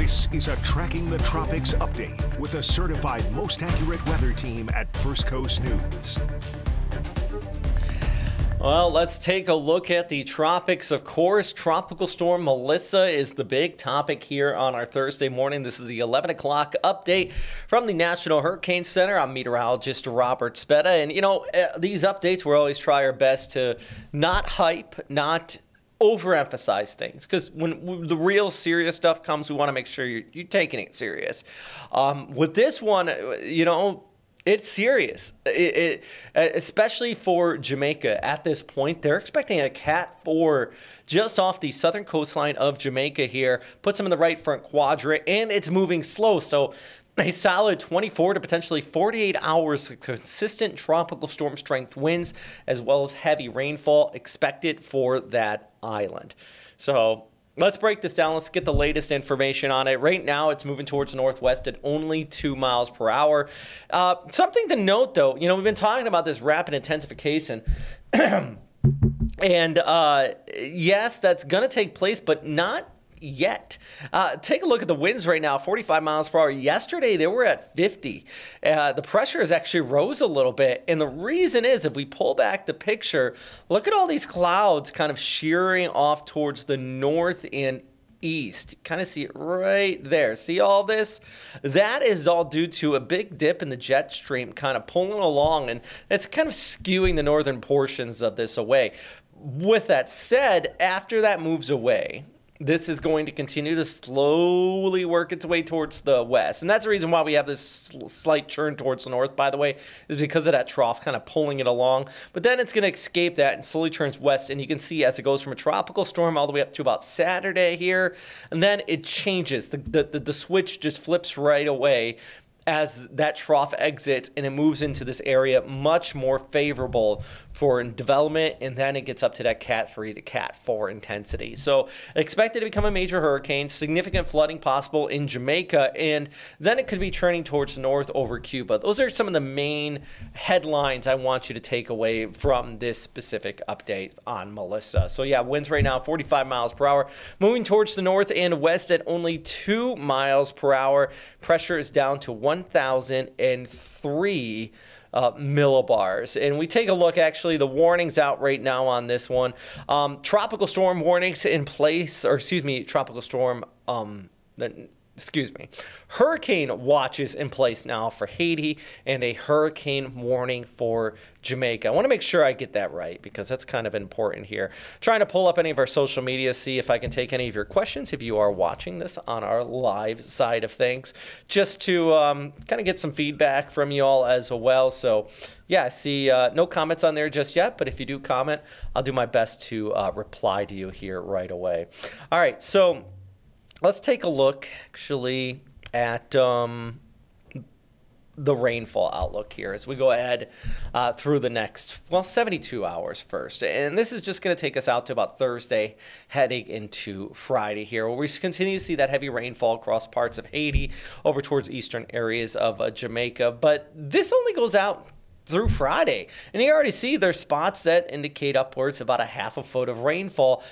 This is a Tracking the Tropics update with a certified most accurate weather team at First Coast News. Well, let's take a look at the tropics. Of course, Tropical Storm Melissa is the big topic here on our Thursday morning. This is the 11 o'clock update from the National Hurricane Center. I'm meteorologist Robert Speta. And, you know, uh, these updates, we always try our best to not hype, not overemphasize things because when the real serious stuff comes, we want to make sure you're, you're taking it serious. Um, with this one, you know, it's serious, it, it, especially for Jamaica at this point. They're expecting a Cat 4 just off the southern coastline of Jamaica here, puts them in the right front quadrant, and it's moving slow. So a solid 24 to potentially 48 hours of consistent tropical storm strength winds, as well as heavy rainfall expected for that island. So let's break this down. Let's get the latest information on it. Right now, it's moving towards northwest at only two miles per hour. Uh, something to note, though, you know, we've been talking about this rapid intensification. and uh, yes, that's going to take place, but not yet. Uh, take a look at the winds right now 45 miles per hour. Yesterday, they were at 50. Uh, the pressure has actually rose a little bit. And the reason is if we pull back the picture, look at all these clouds kind of shearing off towards the north and east. You kind of see it right there. See all this? That is all due to a big dip in the jet stream kind of pulling along, and it's kind of skewing the northern portions of this away. With that said, after that moves away, this is going to continue to slowly work its way towards the west. And that's the reason why we have this slight churn towards the north, by the way, is because of that trough kind of pulling it along. But then it's going to escape that and slowly turns west. And you can see as it goes from a tropical storm all the way up to about Saturday here. And then it changes. The, the, the, the switch just flips right away as that trough exits and it moves into this area much more favorable for development and then it gets up to that cat 3 to cat 4 intensity. So expected to become a major hurricane significant flooding possible in jamaica and then it could be turning towards north over cuba. Those are some of the main headlines i want you to take away from this specific update on melissa. So yeah winds right now 45 miles per hour moving towards the north and west at only 2 miles per hour. Pressure is down to 1 1,003 uh, millibars. And we take a look, actually, the warnings out right now on this one. Um, tropical storm warnings in place, or excuse me, tropical storm. Um, excuse me, hurricane watches in place now for Haiti and a hurricane warning for Jamaica. I want to make sure I get that right because that's kind of important here. Trying to pull up any of our social media, see if I can take any of your questions if you are watching this on our live side of things, just to um, kind of get some feedback from you all as well. So, yeah, I see uh, no comments on there just yet, but if you do comment, I'll do my best to uh, reply to you here right away. All right, so let's take a look actually at um, the rainfall outlook here as we go ahead uh, through the next, well, 72 hours first. And this is just going to take us out to about Thursday, heading into Friday here, where we continue to see that heavy rainfall across parts of Haiti over towards eastern areas of uh, Jamaica. But this only goes out through Friday. And you already see there's spots that indicate upwards about a half a foot of rainfall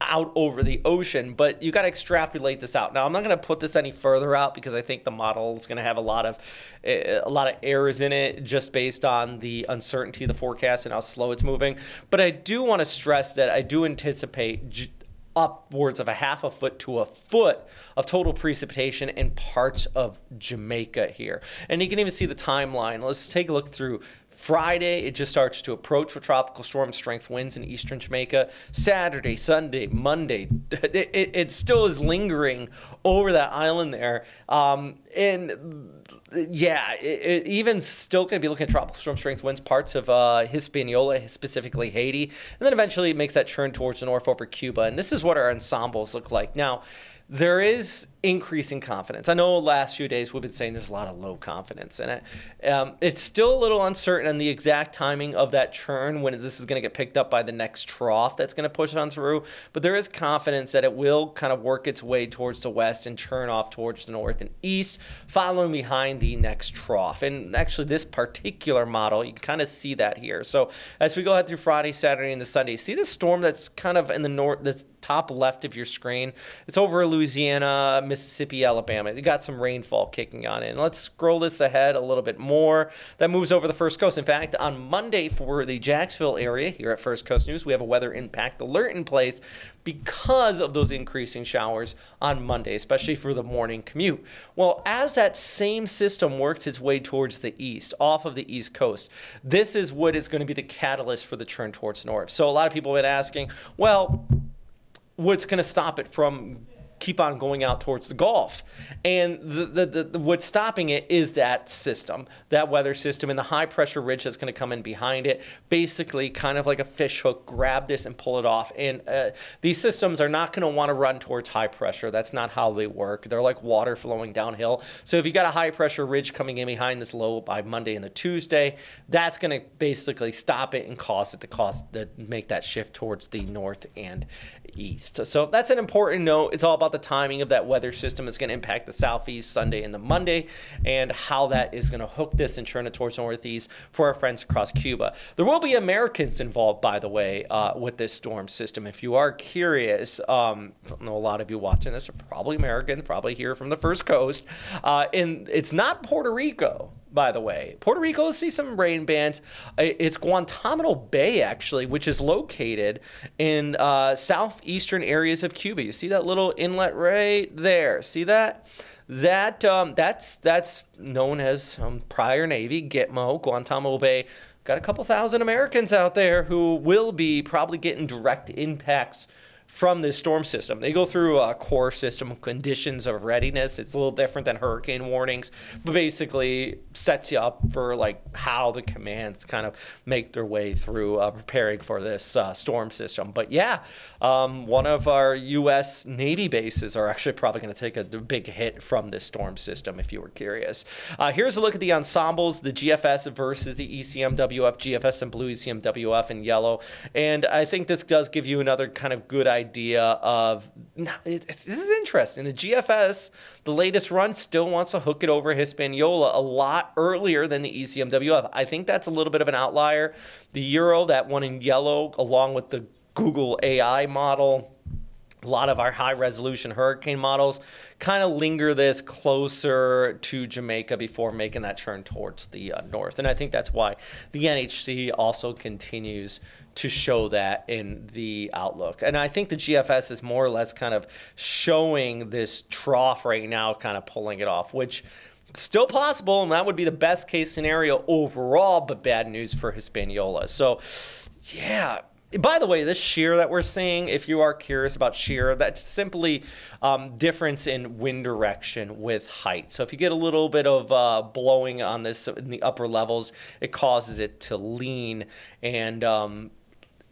out over the ocean, but you got to extrapolate this out. Now, I'm not going to put this any further out because I think the model is going to have a lot of eh, a lot of errors in it just based on the uncertainty of the forecast and how slow it's moving. But I do want to stress that I do anticipate upwards of a half a foot to a foot of total precipitation in parts of Jamaica here. And you can even see the timeline. Let's take a look through Friday, it just starts to approach with tropical storm strength winds in eastern Jamaica. Saturday, Sunday, Monday, it, it, it still is lingering over that island there. Um, and yeah, it, even still going to be looking at tropical storm strength winds parts of uh, Hispaniola, specifically Haiti. And then eventually it makes that turn towards the north over Cuba. And this is what our ensembles look like. Now, there is increasing confidence. I know last few days we've been saying there's a lot of low confidence in it. Um, it's still a little uncertain on the exact timing of that churn when this is going to get picked up by the next trough that's going to push on through. But there is confidence that it will kind of work its way towards the west and turn off towards the north and east, following behind the next trough. And actually, this particular model, you can kind of see that here. So as we go ahead through Friday, Saturday, and the Sunday, see the storm that's kind of in the north, that's top left of your screen. It's over Louisiana, Mississippi, Alabama. You got some rainfall kicking on in. Let's scroll this ahead a little bit more. That moves over the First Coast. In fact, on Monday for the Jacksonville area here at First Coast News, we have a weather impact alert in place because of those increasing showers on Monday, especially for the morning commute. Well, as that same system works its way towards the east, off of the east coast, this is what is going to be the catalyst for the turn towards north. So a lot of people have been asking, well, what's going to stop it from keep on going out towards the Gulf. And the, the, the, what's stopping it is that system, that weather system, and the high pressure ridge that's going to come in behind it. Basically, kind of like a fish hook, grab this and pull it off. And uh, these systems are not going to want to run towards high pressure. That's not how they work. They're like water flowing downhill. So if you got a high pressure ridge coming in behind this low by Monday and the Tuesday, that's going to basically stop it and cause it to cause to make that shift towards the north and east. So that's an important note. It's all about the timing of that weather system. It's going to impact the southeast Sunday and the Monday, and how that is going to hook this and turn it towards northeast for our friends across Cuba. There will be Americans involved, by the way, uh, with this storm system. If you are curious, um, I know a lot of you watching this are probably Americans, probably here from the first coast, uh, and it's not Puerto Rico by the way. Puerto Rico see some rain bands. It's Guantanamo Bay, actually, which is located in uh, southeastern areas of Cuba. You see that little inlet right there? See that? That um, that's that's known as um, prior Navy Gitmo Guantanamo Bay. Got a couple thousand Americans out there who will be probably getting direct impacts from this storm system. They go through a core system conditions of readiness. It's a little different than hurricane warnings, but basically sets you up for like how the commands kind of make their way through uh, preparing for this uh, storm system. But yeah, um, one of our U.S. Navy bases are actually probably going to take a big hit from this storm system. If you were curious, uh, here's a look at the ensembles: the GFS versus the ECMWF, GFS and blue, ECMWF in yellow, and I think this does give you another kind of good idea idea of this is interesting. The GFS, the latest run, still wants to hook it over Hispaniola a lot earlier than the ECMWF. I think that's a little bit of an outlier. The Euro, that one in yellow, along with the Google AI model, a lot of our high resolution hurricane models kind of linger this closer to Jamaica before making that turn towards the uh, north. And I think that's why the NHC also continues to show that in the outlook. And I think the GFS is more or less kind of showing this trough right now, kind of pulling it off, which still possible, and that would be the best case scenario overall, but bad news for Hispaniola. So, yeah, by the way, this shear that we're seeing, if you are curious about shear, that's simply um, difference in wind direction with height. So if you get a little bit of uh, blowing on this in the upper levels, it causes it to lean and um,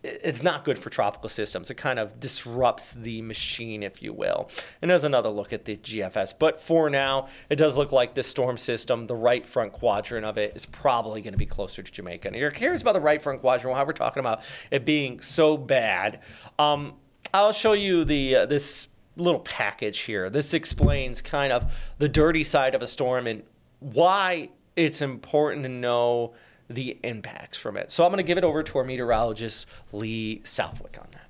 it's not good for tropical systems. It kind of disrupts the machine, if you will. And there's another look at the GFS. But for now, it does look like this storm system, the right front quadrant of it, is probably going to be closer to Jamaica. And you're curious about the right front quadrant, why we're talking about it being so bad. Um, I'll show you the uh, this little package here. This explains kind of the dirty side of a storm and why it's important to know – the impacts from it. So I'm going to give it over to our meteorologist, Lee Southwick, on that.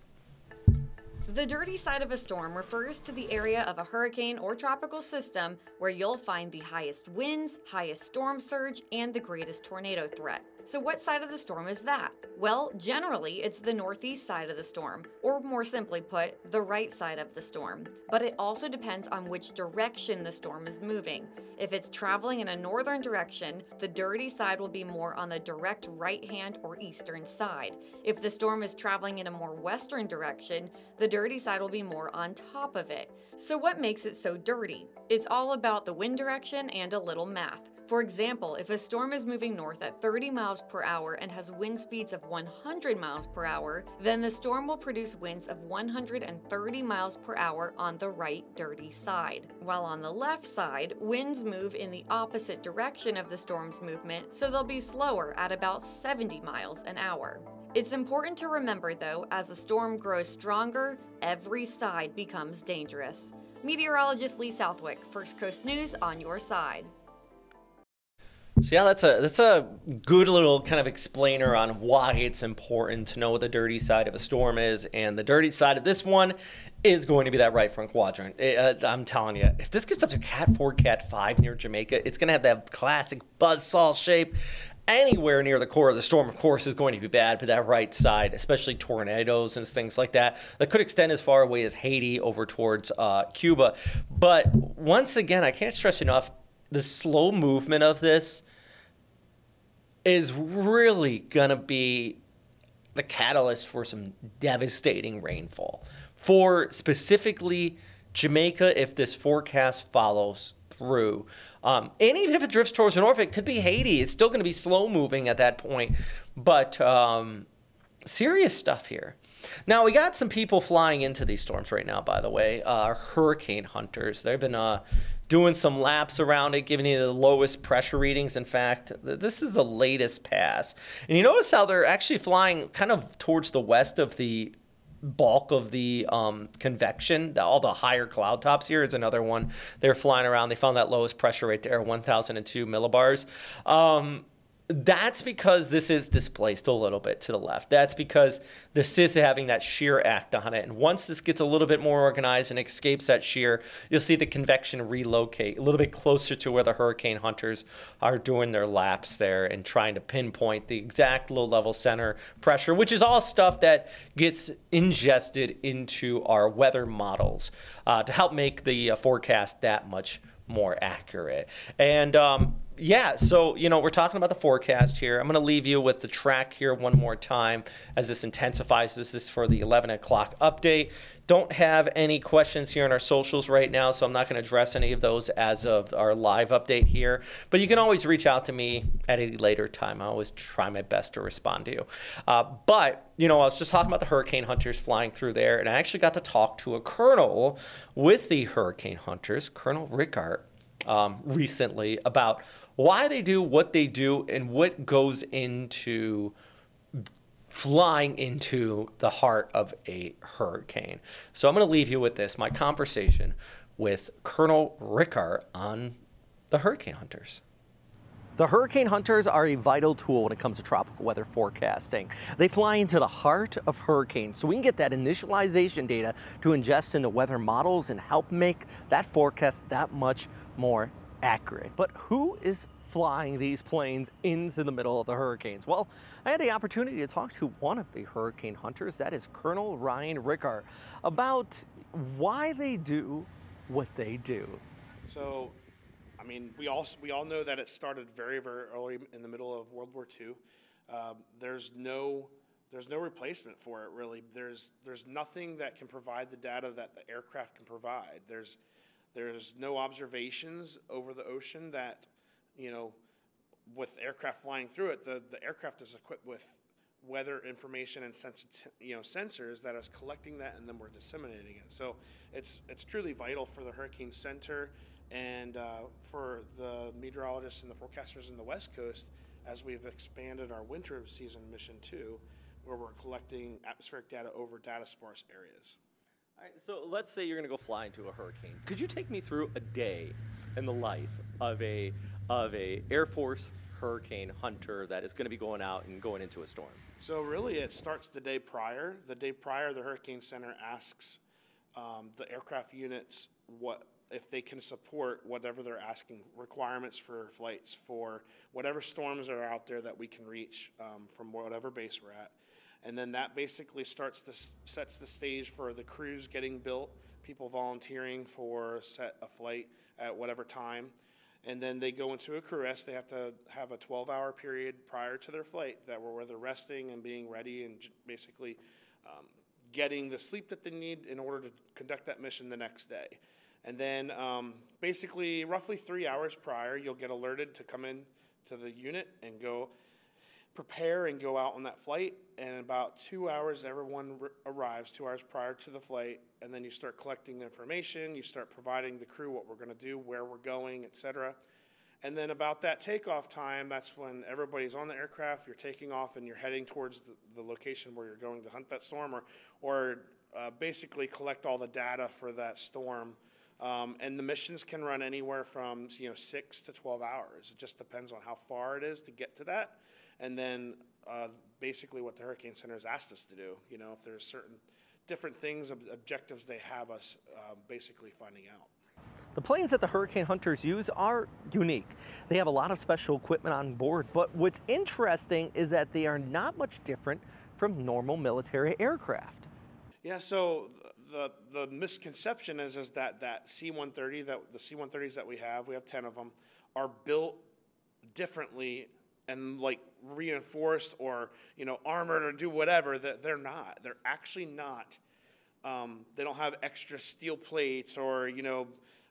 The dirty side of a storm refers to the area of a hurricane or tropical system where you'll find the highest winds, highest storm surge, and the greatest tornado threat. So, what side of the storm is that? Well, generally, it's the northeast side of the storm, or more simply put, the right side of the storm. But it also depends on which direction the storm is moving. If it's traveling in a northern direction, the dirty side will be more on the direct right hand or eastern side. If the storm is traveling in a more western direction, the dirty side will be more on top of it. So, what makes it so dirty? It's all about the wind direction and a little math. For example, if a storm is moving north at 30 miles per hour and has wind speeds of 100 miles per hour, then the storm will produce winds of 130 miles per hour on the right dirty side. While on the left side, winds move in the opposite direction of the storm's movement, so they'll be slower at about 70 miles an hour. It's important to remember, though, as the storm grows stronger, every side becomes dangerous. Meteorologist Lee Southwick, First Coast News on your side. So yeah, that's a that's a good little kind of explainer on why it's important to know what the dirty side of a storm is, and the dirty side of this one is going to be that right front quadrant. It, uh, I'm telling you, if this gets up to Cat Four, Cat Five near Jamaica, it's going to have that classic buzzsaw shape. Anywhere near the core of the storm, of course, is going to be bad, but that right side, especially tornadoes and things like that, that could extend as far away as Haiti over towards uh, Cuba. But once again, I can't stress enough the slow movement of this is really going to be the catalyst for some devastating rainfall for specifically Jamaica if this forecast follows through. Um, and even if it drifts towards the north, it could be Haiti. It's still going to be slow moving at that point. But um, serious stuff here. Now, we got some people flying into these storms right now, by the way. Uh, hurricane hunters. They've been uh, doing some laps around it, giving you the lowest pressure readings. In fact, this is the latest pass. And you notice how they're actually flying kind of towards the west of the bulk of the um, convection. All the higher cloud tops here is another one. They're flying around. They found that lowest pressure right there, 1,002 millibars. Um, that's because this is displaced a little bit to the left. That's because this is having that shear act on it. And once this gets a little bit more organized and escapes that shear, you'll see the convection relocate a little bit closer to where the hurricane hunters are doing their laps there and trying to pinpoint the exact low level center pressure, which is all stuff that gets ingested into our weather models uh, to help make the uh, forecast that much more accurate. And um, yeah, so you know we're talking about the forecast here. I'm going to leave you with the track here one more time as this intensifies. This is for the 11 o'clock update. Don't have any questions here on our socials right now, so I'm not going to address any of those as of our live update here. But you can always reach out to me at a later time. I always try my best to respond to you. Uh, but you know, I was just talking about the hurricane hunters flying through there, and I actually got to talk to a colonel with the hurricane hunters, Colonel Rickart, um, recently about why they do what they do and what goes into flying into the heart of a hurricane. So I'm going to leave you with this my conversation with Colonel Rickart on the hurricane hunters. The hurricane hunters are a vital tool when it comes to tropical weather forecasting. They fly into the heart of hurricanes so we can get that initialization data to ingest into the weather models and help make that forecast that much more accurate. But who is flying these planes into the middle of the hurricanes? Well, I had the opportunity to talk to one of the hurricane hunters, that is Colonel Ryan Rickart, about why they do what they do. So, I mean, we all we all know that it started very very early in the middle of World War II. Um, there's no there's no replacement for it really. There's there's nothing that can provide the data that the aircraft can provide. There's there's no observations over the ocean that, you know, with aircraft flying through it, the, the aircraft is equipped with weather information and you know sensors that is collecting that and then we're disseminating it. So it's it's truly vital for the Hurricane Center and uh, for the meteorologists and the forecasters in the West Coast as we've expanded our winter season mission too, where we're collecting atmospheric data over data sparse areas. All right, so let's say you're going to go fly into a hurricane. Could you take me through a day in the life of a of a Air Force hurricane hunter that is going to be going out and going into a storm? So really, it starts the day prior. The day prior, the Hurricane Center asks um, the aircraft units what if they can support whatever they're asking requirements for flights for whatever storms are out there that we can reach um, from whatever base we're at and then that basically starts this sets the stage for the crews getting built, people volunteering for set a flight at whatever time, and then they go into a crew rest. They have to have a 12-hour period prior to their flight that where they're resting and being ready and basically um, getting the sleep that they need in order to conduct that mission the next day. And then um, basically, roughly three hours prior, you'll get alerted to come in to the unit and go prepare and go out on that flight. And about two hours, everyone arrives, two hours prior to the flight. And then you start collecting the information. You start providing the crew what we're going to do, where we're going, etc. And then about that takeoff time, that's when everybody's on the aircraft. You're taking off and you're heading towards the, the location where you're going to hunt that storm, or, or uh, basically collect all the data for that storm Um, and the missions can run anywhere from you know six to 12 hours. It just depends on how far it is to get to that, and then uh, basically what the Hurricane Center has asked us to do. You know, if there's certain different things, ob- objectives they have us uh, basically finding out. The planes that the Hurricane Hunters use are unique. They have a lot of special equipment on board, but what's interesting is that they are not much different from normal military aircraft. Yeah, so the the misconception is is that that C-130 that the C-130s that we have, we have 10 of them, are built differently and like reinforced or you know armored or do whatever. That they're not. They're actually not. Um, they don't have extra steel plates or you know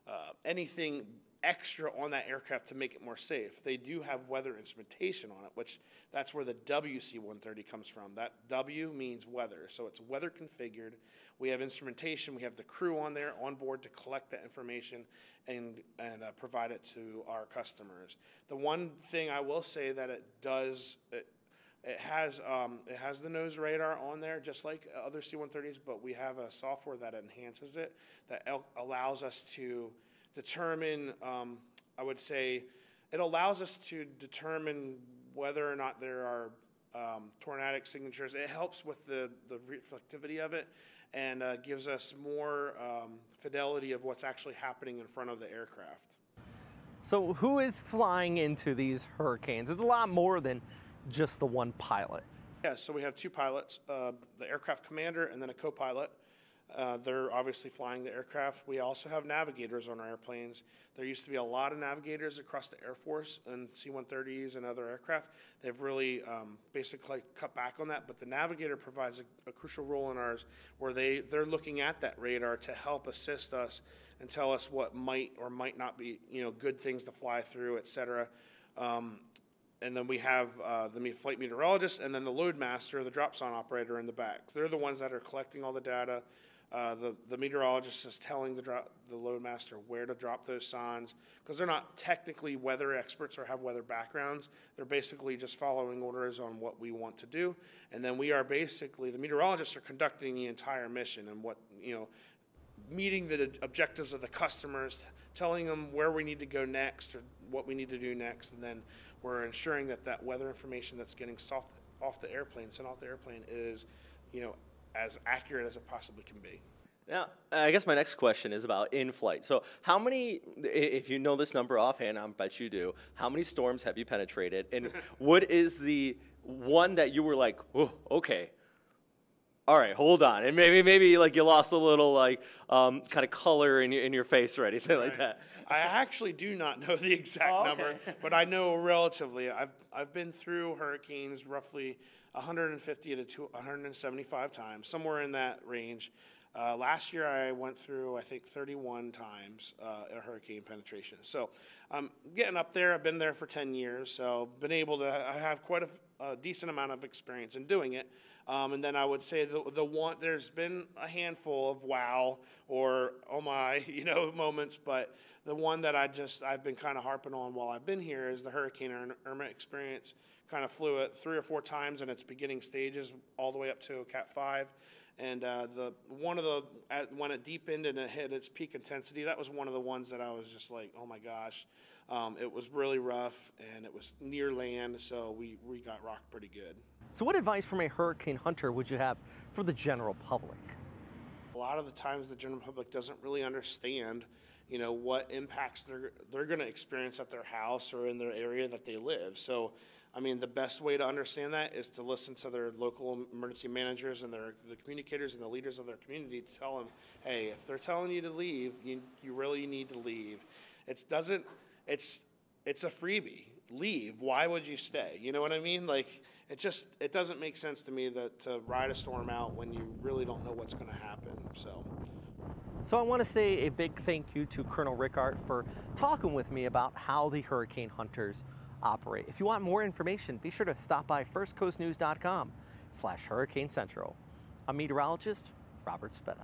uh, anything extra on that aircraft to make it more safe. They do have weather instrumentation on it, which that's where the WC-130 comes from. That W means weather, so it's weather configured. We have instrumentation. We have the crew on there on board to collect that information and and uh, provide it to our customers. The one thing I will say that it does. It, it has um, it has the nose radar on there, just like other C-130s, but we have a software that enhances it that allows us to determine. Um, I would say it allows us to determine whether or not there are um, tornadic signatures. It helps with the the reflectivity of it and uh, gives us more um, fidelity of what's actually happening in front of the aircraft. So, who is flying into these hurricanes? It's a lot more than just the one pilot. Yeah, so we have two pilots, uh, the aircraft commander and then a co-pilot. Uh, they're obviously flying the aircraft. We also have navigators on our airplanes. There used to be a lot of navigators across the Air Force and C-130s and other aircraft. They've really um, basically cut back on that, but the navigator provides a, a crucial role in ours where they, they're looking at that radar to help assist us and tell us what might or might not be, you know, good things to fly through, et cetera. Um, and then we have uh, the flight meteorologist and then the load master, the dropsonde operator in the back. They're the ones that are collecting all the data. Uh, the, the meteorologist is telling the, drop, the where to drop those sondes because they're not technically weather experts or have weather backgrounds. They're basically just following orders on what we want to do. And then we are basically, the meteorologists are conducting the entire mission and what, you know, meeting the objectives of the customers, telling them where we need to go next or what we need to do next, and then we're ensuring that that weather information that's getting soft, off the airplane, sent off the airplane, is, you know, as accurate as it possibly can be. Now, I guess my next question is about in flight. So, how many, if you know this number offhand, I bet you do, how many storms have you penetrated? And what is the one that you were like, oh, okay, all right, hold on, and maybe maybe like you lost a little like um, kind of color in your in your face or anything like that. I actually do not know the exact Oh, okay. number, but I know relatively. I've I've been through hurricanes roughly 150 to 2 175 times, somewhere in that range. Uh, last year, I went through I think 31 times uh, a hurricane penetration. So I'm getting up there. I've been there for 10 years, so been able to. I have quite a, a decent amount of experience in doing it. Um, and then I would say the the one there's been a handful of wow or oh my you know moments, but the one that I just I've been kind of harping on while I've been here is the Hurricane Irma experience. Kind of flew it three or four times in its beginning stages, all the way up to Cat Five. And uh, the one of the at, when it deepened and it hit its peak intensity, that was one of the ones that I was just like, oh my gosh, um, it was really rough and it was near land, so we we got rocked pretty good. So, what advice from a hurricane hunter would you have for the general public? a lot of the times the general public doesn't really understand you know what impacts they're they're going to experience at their house or in their area that they live so i mean the best way to understand that is to listen to their local emergency managers and their the communicators and the leaders of their community to tell them hey if they're telling you to leave you, you really need to leave. It doesn't it's it's a freebie. Leave. Why would you stay? You know what i mean? Like it just it doesn't make sense to me that to ride a storm out when you really don't know what's going to happen so. So, I want to say a big thank you to Colonel Rickart for talking with me about how the hurricane hunters operate. If you want more information, be sure to stop by firstcoastnews.com slash hurricane central. I'm meteorologist Robert Speta.